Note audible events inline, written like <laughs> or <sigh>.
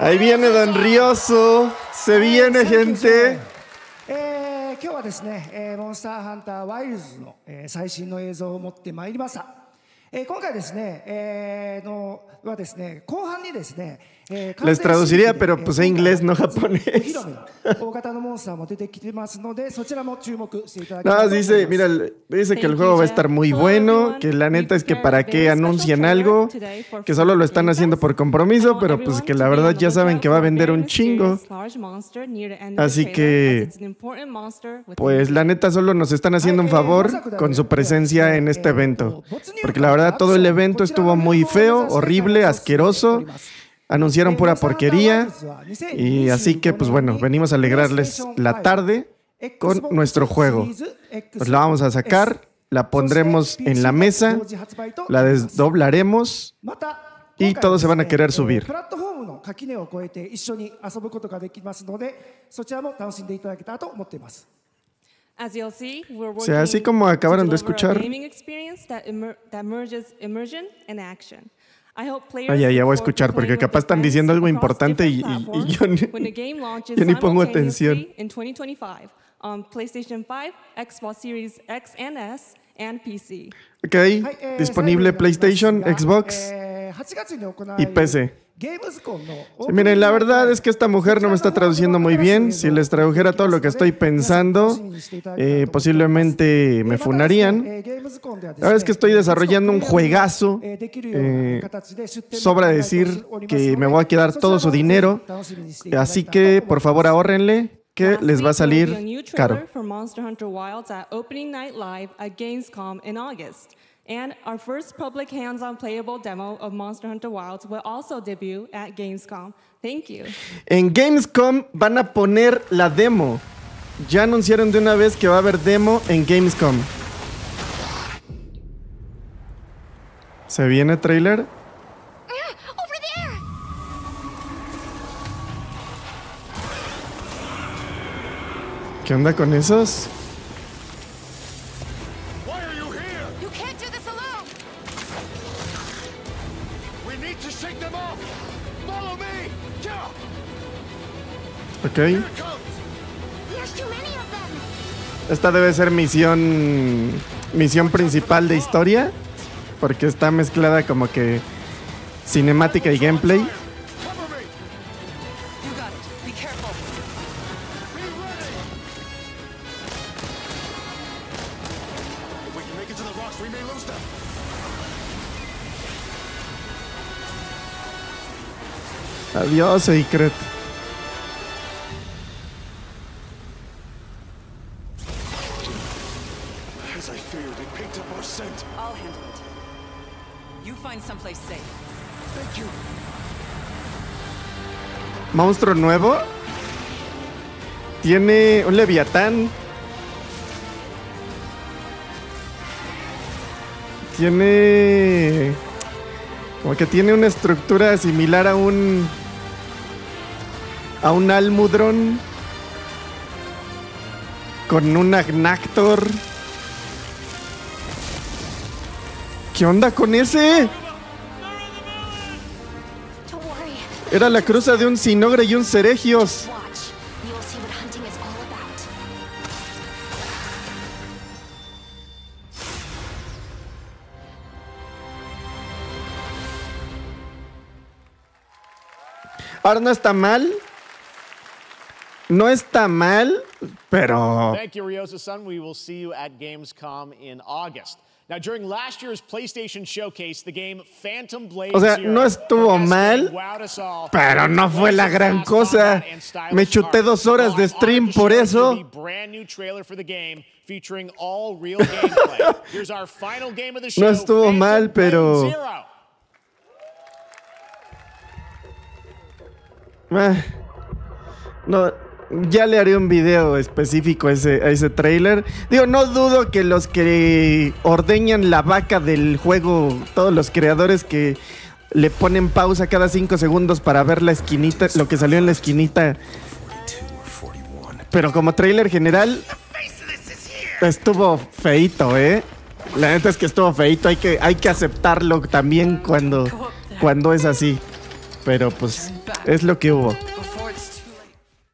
Ahí viene Don Rioso. Se viene, gente. えー今日はですね、えーモンスターハンターワイルズの、えー最新の映像を持ってまいりました。えー今回ですね、えーのはですね、後半にですね、えー Les traduciría, pero pues en inglés, no japonés. no, dice, mira, dice que el juego va a estar muy bueno, que la neta es que para qué anuncian algo, que solo lo están haciendo por compromiso, pero pues que la verdad ya saben que va a vender un chingo. Así que, pues la neta solo nos están haciendo un favor con su presencia en este evento. Porque la verdad todo el evento estuvo muy feo, horrible, asqueroso anunciaron pura porquería. Y así que, pues bueno, venimos a alegrarles la tarde con nuestro juego. Pues la vamos a sacar, la pondremos en la mesa, la desdoblaremos y todos se van a querer subir. Sea, así como acabaron de escuchar, Oye, ya voy a escuchar porque capaz están diciendo algo importante y, y, y yo, ni, <laughs> yo, ni pongo atención. Ok, disponible PlayStation, Xbox, y PC. Miren, la verdad es que esta mujer no me está traduciendo muy bien. Si les tradujera todo lo que estoy pensando, eh, posiblemente me funarían. La verdad es que estoy desarrollando un juegazo. Eh, sobra decir que me voy a quedar todo su dinero. Así que, por favor, ahórrenle que les va a salir caro. And our first public hands-on playable demo of Monster Hunter Wilds will also debut at Gamescom. Thank you. En Gamescom van a poner la demo. Ya anunciaron de una vez que va a haber demo en Gamescom. ¿Se viene trailer? There! ¿Qué onda con esos? Them! Esta debe ser misión. Misión principal de historia. Porque está mezclada como que. Cinemática y gameplay. Cover me. I'll handle it. You find someplace safe. Thank you. Monstruo nuevo. Tiene un leviatán. Tiene. Como que tiene una estructura similar a un. A un almudrón. Con un agnactor. ¿Qué onda con ese? Era la cruza de un sinogre y un ceregios. Ahora no está mal. No está mal, pero Thank you, Ryosa Sun. We will see you at Gamescom in August. Now, during last year's PlayStation Showcase, the game Phantom Blade O sea, no estuvo for PS3 mal, pero no fue la gran cosa. Me chuté dos horas de stream por eso. <laughs> No estuvo mal, pero-. Ah, no, ya le haré un video específico a ese, trailer. Digo, no dudo que los que ordeñan la vaca del juego, todos los creadores que le ponen pausa cada cinco segundos para ver la esquinita, lo que salió en la esquinita. Pero como trailer general, estuvo feito, ¿eh? La neta es que estuvo feito, hay que, hay que aceptarlo también cuando, cuando es así. Pero pues es lo que hubo.